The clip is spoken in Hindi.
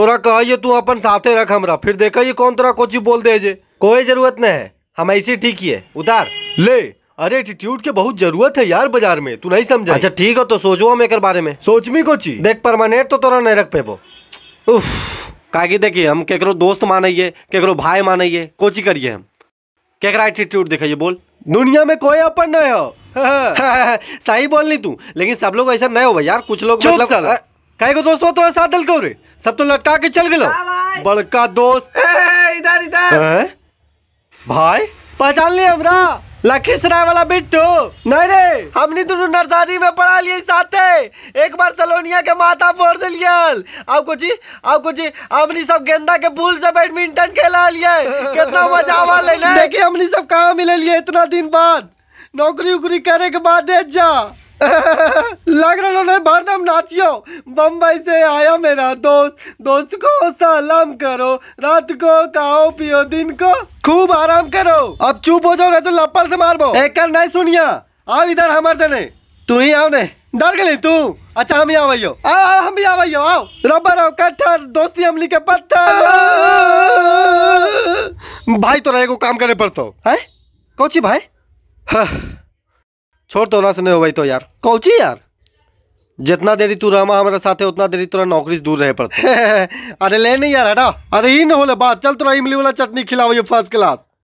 तोरा कहिए तू अपन साथे रख हमरा। फिर देखा ये कौन तोरा कोची बोल दे जे। कोई ज़रूरत नहीं है। हम ऐसे ठीक ही है। उतार। ले अरे एटीट्यूड के बहुत ज़रूरत है यार बाज़ार में। तू नहीं समझा अच्छा ठीक है तो सोचो हम एक बारे में। सोचमी कोची। देख परमानेंट तो तोरा नहीं रख पेबो। उफ कागी देखिए हम केकरो दोस्त मानिए केकरो भाई मानिए कोची करिए हम। केकरा एटीट्यूड दिखाइए बोल। दुनिया में कोई अपन नहीं हो। सही बोल नहीं तू लेकिन सब लोग ऐसा नहीं हो यार। कुछ लोग मतलब कई को दोस्तों तोरा साथ डल रे सब तो लटका के चल गेलो बड़का दोस्त। इधर इधर। भाई पहचान लिया हमरा? लखीसराय वाला बिट्टू। नहीं रे हमनी दोनों नर्सरी में पढ़ा लिए साथे। एक बार सलोनिया के माथा फोड़ दिलियल अब कुछ अब कुछ हमनी सब गेंदा के फूल से बैडमिंटन खेला लिए। कितना मज़ा आवा लेने। देखिए हमनी सब कहाँ मिले लिए इतना दिन बाद। नौकरी उकरी करे के बाद जा। लग रहा है भरदम नाचियो। बम्बई से आया मेरा दोस्त। दोस्त को सलाम करो। रात को खाओ, पियो, दिन को खूब आराम करो। अब चुप हो जाओ तो लप्पल से मारबो एक कर नहीं सुनिया। आओ इधर हमारे देने तू ही आओ ने। डर गई तू? अच्छा हम ही आवइयो आओ आओ, हम भी आवइयो आओ। रबर आओ कट्टर, दोस्ती अमली के पत्थर। भाई, तोरा एगो काम करे पड़तो। है? कौची भाई? हाँ। छोड़ तोरा से नहीं हो भाई तो यार। कौची यार? जितना देरी तू रामा हमारे साथ है उतना देरी तोरा नौकरी से दूर रहे पड़ते। अरे ले नहीं यार हटा। अरे ही न होले बात चल तोरा इमली वाला चटनी खिलाओ ये फ़र्स्ट क्लास